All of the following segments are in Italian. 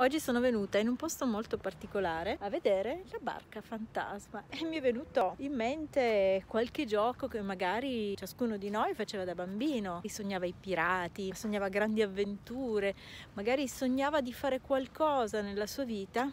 Oggi sono venuta in un posto molto particolare a vedere la barca fantasma e mi è venuto in mente qualche gioco che magari ciascuno di noi faceva da bambino. Sognava i pirati, sognava grandi avventure, magari sognava di fare qualcosa nella sua vita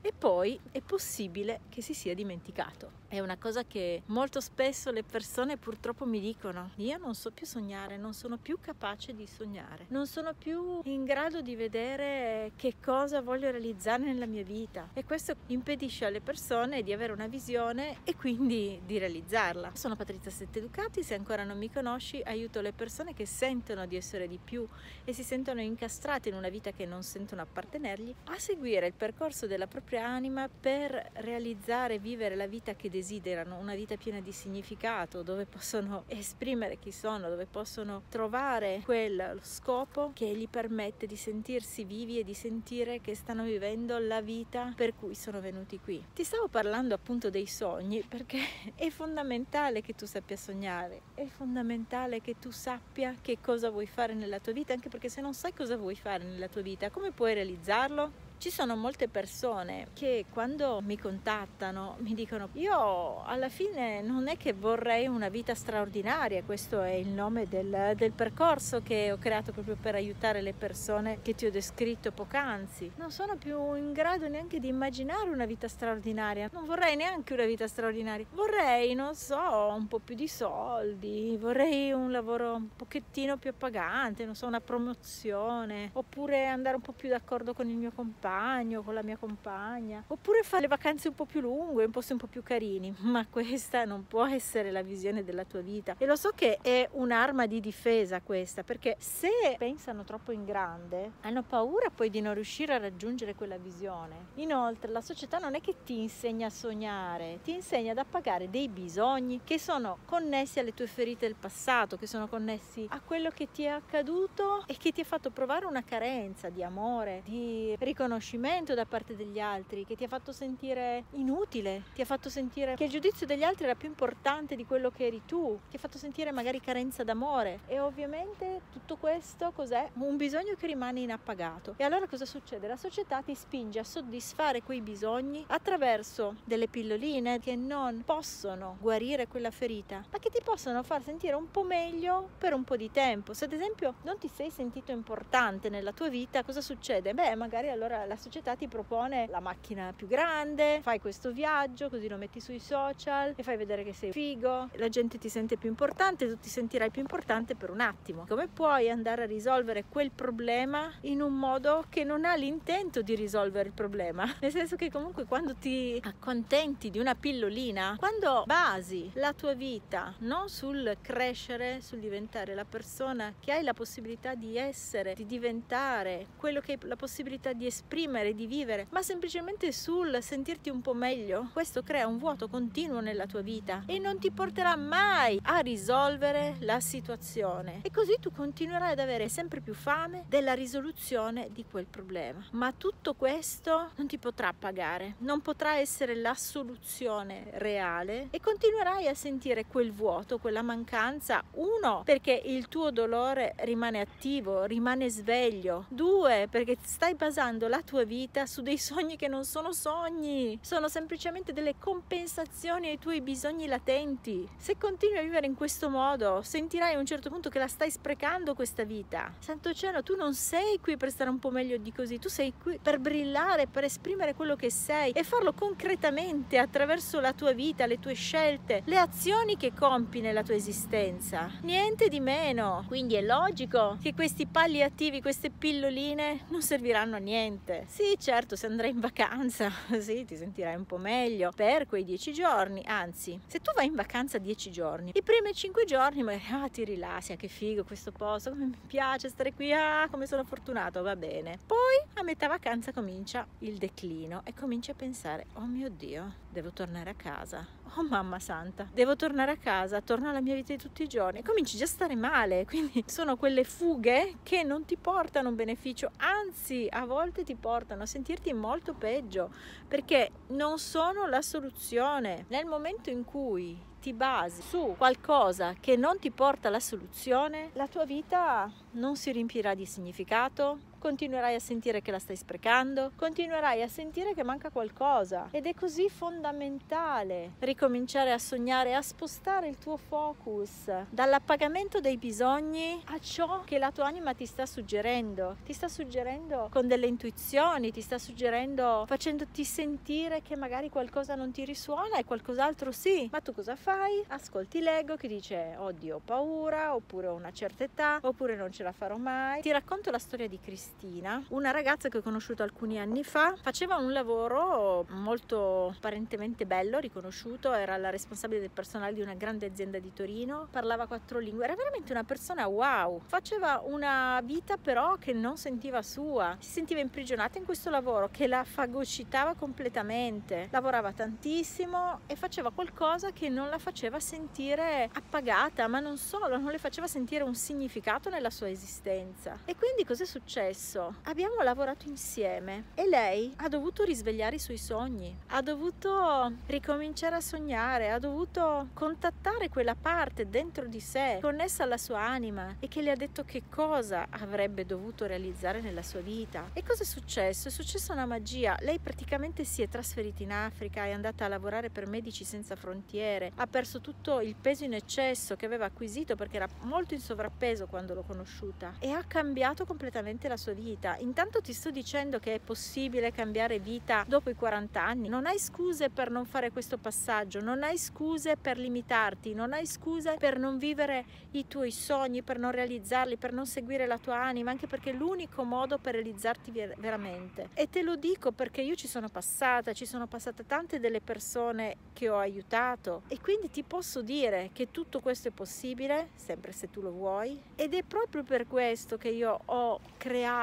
e poi è possibile che si sia dimenticato. È una cosa che molto spesso le persone purtroppo mi dicono, io non so più sognare, non sono più capace di sognare, non sono più in grado di vedere che cosa voglio realizzare nella mia vita e questo impedisce alle persone di avere una visione e quindi di realizzarla. Sono Patrizia Sette Ducati, se ancora non mi conosci aiuto le persone che sentono di essere di più e si sentono incastrate in una vita che non sentono appartenergli a seguire il percorso della propria anima per realizzare e vivere la vita che desiderano desiderano una vita piena di significato, dove possono esprimere chi sono, dove possono trovare quel scopo che gli permette di sentirsi vivi e di sentire che stanno vivendo la vita per cui sono venuti qui. Ti stavo parlando appunto dei sogni perché è fondamentale che tu sappia sognare, è fondamentale che tu sappia che cosa vuoi fare nella tua vita, anche perché se non sai cosa vuoi fare nella tua vita, come puoi realizzarlo? Ci sono molte persone che quando mi contattano mi dicono io alla fine non è che vorrei una vita straordinaria, questo è il nome del, del percorso che ho creato proprio per aiutare le persone che ti ho descritto poc'anzi. Non sono più in grado neanche di immaginare una vita straordinaria, non vorrei neanche una vita straordinaria, vorrei, non so, un po' più di soldi, vorrei un lavoro un pochettino più appagante, non so, una promozione, oppure andare un po' più d'accordo con il mio compagno compagno, con la mia compagna, oppure fare le vacanze un po' più lunghe, in posti un po' più carini, ma questa non può essere la visione della tua vita. E lo so che è un'arma di difesa questa, perché se pensano troppo in grande, hanno paura poi di non riuscire a raggiungere quella visione. Inoltre la società non è che ti insegna a sognare, ti insegna ad appagare dei bisogni che sono connessi alle tue ferite del passato, che sono connessi a quello che ti è accaduto e che ti ha fatto provare una carenza di amore, di riconoscimento riconoscimento da parte degli altri, che ti ha fatto sentire inutile, ti ha fatto sentire che il giudizio degli altri era più importante di quello che eri tu, ti ha fatto sentire magari carenza d'amore e ovviamente tutto questo cos'è? Un bisogno che rimane inappagato. E allora cosa succede? La società ti spinge a soddisfare quei bisogni attraverso delle pilloline che non possono guarire quella ferita, ma che ti possono far sentire un po' meglio per un po' di tempo. Se ad esempio non ti sei sentito importante nella tua vita, cosa succede? Beh, magari allora la società ti propone la macchina più grande, fai questo viaggio, così lo metti sui social e fai vedere che sei figo, la gente ti sente più importante, tu ti sentirai più importante per un attimo. Come puoi andare a risolvere quel problema in un modo che non ha l'intento di risolvere il problema? Nel senso che comunque quando ti accontenti di una pillolina, quando basi la tua vita non sul crescere, sul diventare la persona che hai la possibilità di essere, di diventare quello che hai la possibilità di esprimere, esprimere, di vivere, ma semplicemente sul sentirti un po' meglio, questo crea un vuoto continuo nella tua vita e non ti porterà mai a risolvere la situazione. E così tu continuerai ad avere sempre più fame della risoluzione di quel problema. Ma tutto questo non ti potrà pagare, non potrà essere la soluzione reale e continuerai a sentire quel vuoto, quella mancanza. Uno, perché il tuo dolore rimane attivo, rimane sveglio. Due, perché stai basando la tua vita su dei sogni che non sono sogni, sono semplicemente delle compensazioni ai tuoi bisogni latenti. Se continui a vivere in questo modo, sentirai a un certo punto che la stai sprecando questa vita. Santo cielo, tu non sei qui per stare un po' meglio di così, tu sei qui per brillare, per esprimere quello che sei e farlo concretamente attraverso la tua vita, le tue scelte, le azioni che compi nella tua esistenza. Niente di meno. Quindi è logico che questi palliativi, queste pilloline non serviranno a niente. Sì, certo, se andrai in vacanza, sì, ti sentirai un po' meglio per quei dieci giorni. Anzi, se tu vai in vacanza dieci giorni, i primi cinque giorni magari ah, ti rilassi, ah, che figo questo posto, come mi piace stare qui, ah, come sono fortunato, va bene. Poi a metà vacanza comincia il declino e cominci a pensare, oh mio Dio, devo tornare a casa. Oh mamma santa, devo tornare a casa, torno alla mia vita di tutti i giorni. Cominci già a stare male, quindi sono quelle fughe che non ti portano un beneficio, anzi a volte ti portano a sentirti molto peggio perché non sono la soluzione. Nel momento in cui ti basi su qualcosa che non ti porta alla soluzione, la tua vita non si riempirà di significato, continuerai a sentire che la stai sprecando, continuerai a sentire che manca qualcosa ed è così fondamentale ricominciare a sognare, a spostare il tuo focus dall'appagamento dei bisogni a ciò che la tua anima ti sta suggerendo, ti sta suggerendo con delle intuizioni, ti sta suggerendo facendoti sentire che magari qualcosa non ti risuona e qualcos'altro sì, ma tu cosa fai? Ascolti l'ego che dice oddio ho paura oppure ho una certa età oppure non ce la farò mai. Ti racconto la storia di Cristina, una ragazza che ho conosciuto alcuni anni fa, faceva un lavoro molto apparentemente bello, riconosciuto, era la responsabile del personale di una grande azienda di Torino, parlava quattro lingue, era veramente una persona wow, faceva una vita però che non sentiva sua, si sentiva imprigionata in questo lavoro che la fagocitava completamente, lavorava tantissimo e faceva qualcosa che non la faceva sentire appagata, ma non solo, non le faceva sentire un significato nella sua esistenza. E quindi cos'è successo? Abbiamo lavorato insieme e lei ha dovuto risvegliare i suoi sogni, ha dovuto ricominciare a sognare, ha dovuto contattare quella parte dentro di sé, connessa alla sua anima e che le ha detto che cosa avrebbe dovuto realizzare nella sua vita. E cosa è successo? È successa una magia. Lei praticamente si è trasferita in Africa, è andata a lavorare per Medici Senza Frontiere, ha perso tutto il peso in eccesso che aveva acquisito perché era molto in sovrappeso quando l'ho conosciuta e ha cambiato completamente la sua vita. Intanto ti sto dicendo che è possibile cambiare vita dopo i 40 anni. Non hai scuse per non fare questo passaggio, non hai scuse per limitarti, non hai scuse per non vivere i tuoi sogni, per non realizzarli, per non seguire la tua anima, anche perché è l'unico modo per realizzarti veramente. E te lo dico perché io ci sono passata, ci sono passate tante delle persone che ho aiutato e quindi ti posso dire che tutto questo è possibile, sempre se tu lo vuoi, ed è proprio per questo che io ho creato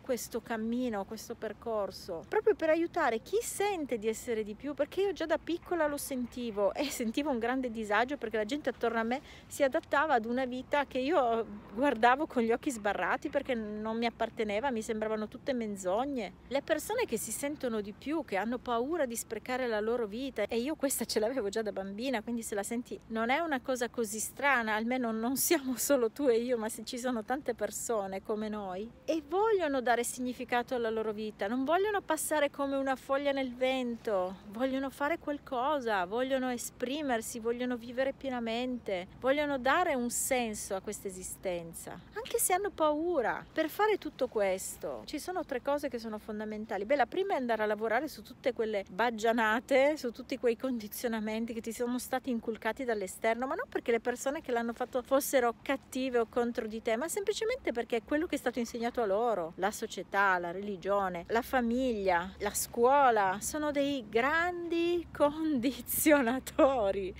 questo cammino, questo percorso, proprio per aiutare chi sente di essere di più, perché io già da piccola lo sentivo e sentivo un grande disagio perché la gente attorno a me si adattava ad una vita che io guardavo con gli occhi sbarrati perché non mi apparteneva, mi sembravano tutte menzogne. Le persone che si sentono di più, che hanno paura di sprecare la loro vita e io questa ce l'avevo già da bambina, quindi se la senti non è una cosa così strana, almeno non siamo solo tu e io, ma se ci sono tante persone come noi e vogliono dare significato alla loro vita, non vogliono passare come una foglia nel vento, vogliono fare qualcosa, vogliono esprimersi, vogliono vivere pienamente, vogliono dare un senso a questa esistenza, anche se hanno paura. Per fare tutto questo ci sono tre cose che sono fondamentali. Beh, la prima è andare a lavorare su tutte quelle baggianate, su tutti quei condizionamenti che ti sono stati inculcati dall'esterno, ma non perché le persone che l'hanno fatto fossero cattive o contro di te, ma semplicemente perché è quello che è stato insegnato a loro. La società, la religione, la famiglia, la scuola sono dei grandi condizionatori.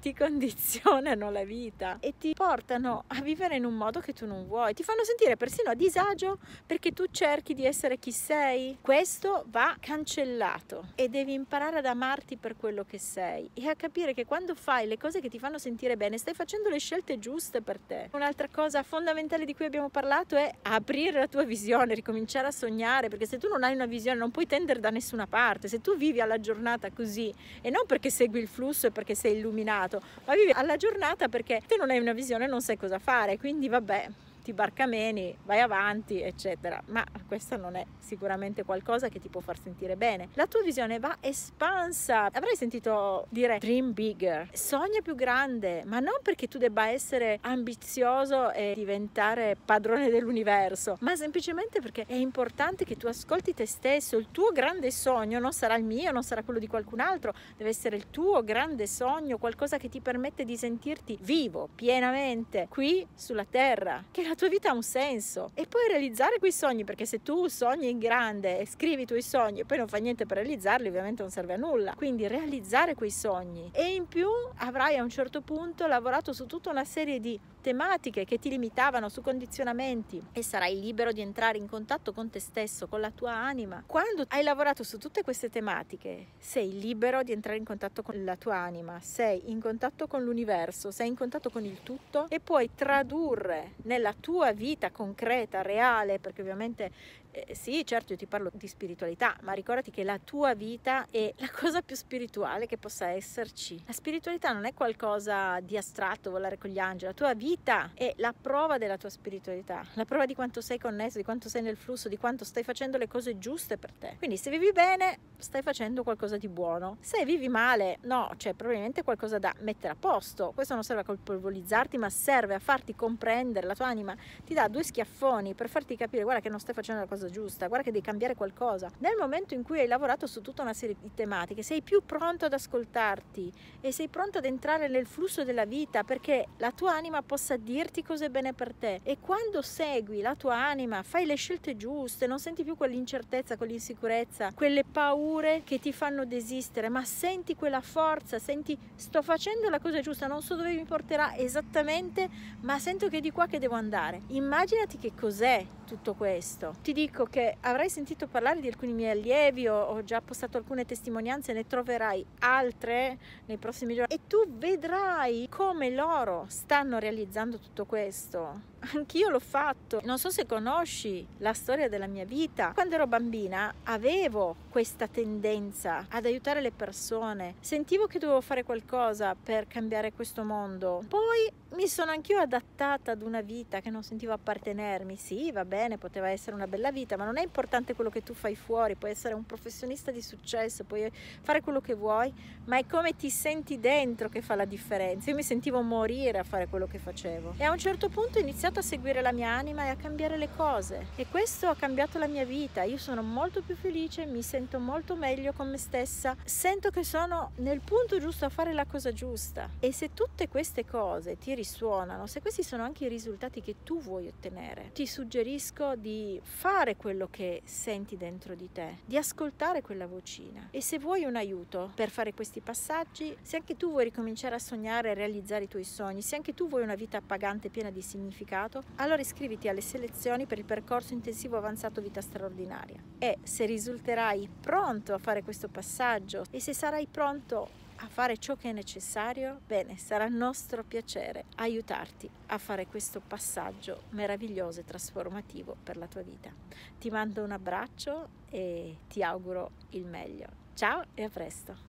Ti condizionano la vita e ti portano a vivere in un modo che tu non vuoi. Ti fanno sentire persino a disagio perché tu cerchi di essere chi sei. Questo va cancellato e devi imparare ad amarti per quello che sei e a capire che quando fai le cose che ti fanno sentire bene stai facendo le scelte giuste per te. Un'altra cosa fondamentale di cui abbiamo parlato è aprire la tua visione, ricominciare a sognare, perché se tu non hai una visione non puoi tendere da nessuna parte. Se tu vivi alla giornata così e non perché segui il flusso e perché sei illuminato, ma vivi alla giornata perché te non hai una visione non sai cosa fare. Quindi vabbè, ti barcameni, vai avanti, eccetera. Ma questo non è sicuramente qualcosa che ti può far sentire bene. La tua visione va espansa. Avrai sentito dire dream bigger, sogna più grande, ma non perché tu debba essere ambizioso e diventare padrone dell'universo, ma semplicemente perché è importante che tu ascolti te stesso. Il tuo grande sogno non sarà il mio, non sarà quello di qualcun altro, deve essere il tuo grande sogno, qualcosa che ti permette di sentirti vivo pienamente qui sulla terra. Che la tua vita ha un senso. E puoi realizzare quei sogni perché se tu sogni in grande e scrivi i tuoi sogni e poi non fai niente per realizzarli ovviamente non serve a nulla. Quindi realizzare quei sogni. E in più avrai a un certo punto lavorato su tutta una serie di tematiche che ti limitavano su condizionamenti e sarai libero di entrare in contatto con te stesso, con la tua anima. Quando hai lavorato su tutte queste tematiche, sei libero di entrare in contatto con la tua anima, sei in contatto con l'universo, sei in contatto con il tutto e puoi tradurre nella tua vita concreta, reale, perché ovviamente Eh, sì, certo, io ti parlo di spiritualità, ma ricordati che la tua vita è la cosa più spirituale che possa esserci. La spiritualità non è qualcosa di astratto, volare con gli angeli, la tua vita è la prova della tua spiritualità, la prova di quanto sei connesso, di quanto sei nel flusso, di quanto stai facendo le cose giuste per te. Quindi se vivi bene, stai facendo qualcosa di buono. Se vivi male, no, c'è probabilmente qualcosa da mettere a posto. Questo non serve a colpevolizzarti, ma serve a farti comprendere, la tua anima ti dà due schiaffoni per farti capire, guarda che non stai facendo la cosa giusta, guarda che devi cambiare qualcosa. Nel momento in cui hai lavorato su tutta una serie di tematiche, sei più pronto ad ascoltarti e sei pronto ad entrare nel flusso della vita perché la tua anima possa dirti cosa è bene per te. E quando segui la tua anima, fai le scelte giuste, non senti più quell'incertezza, quell'insicurezza, quelle paure che ti fanno desistere, ma senti quella forza, senti sto facendo la cosa giusta, non so dove mi porterà esattamente, ma sento che è di qua che devo andare. Immaginati che cos'è tutto questo. Ti dico che avrai sentito parlare di alcuni miei allievi, ho, ho già postato alcune testimonianze, ne troverai altre nei prossimi giorni e tu vedrai come loro stanno realizzando tutto questo. Anch'io l'ho fatto. Non so se conosci la storia della mia vita. Quando ero bambina avevo questa tendenza ad aiutare le persone. Sentivo che dovevo fare qualcosa per cambiare questo mondo. Poi mi sono anch'io adattata ad una vita che non sentivo appartenermi. Sì, va bene, poteva essere una bella vita, ma non è importante quello che tu fai fuori. Puoi essere un professionista di successo, puoi fare quello che vuoi, ma è come ti senti dentro che fa la differenza. Io mi sentivo morire a fare quello che facevo. E a un certo punto ho iniziato a seguire la mia anima e a cambiare le cose. E questo ha cambiato la mia vita. Io sono molto più felice, mi sento molto meglio con me stessa. Sento che sono nel punto giusto a fare la cosa giusta. E se tutte queste cose ti risuonano, se questi sono anche i risultati che tu vuoi ottenere, ti suggerisco di fare quello che senti dentro di te, di ascoltare quella vocina. E se vuoi un aiuto per fare questi passaggi, se anche tu vuoi ricominciare a sognare e realizzare i tuoi sogni, se anche tu vuoi una vita appagante piena di significato, allora iscriviti alle selezioni per il percorso intensivo avanzato vita straordinaria. E se risulterai pronto a fare questo passaggio e se sarai pronto a fare ciò che è necessario, bene, sarà nostro piacere aiutarti a fare questo passaggio meraviglioso e trasformativo per la tua vita. Ti mando un abbraccio e ti auguro il meglio. Ciao e a presto!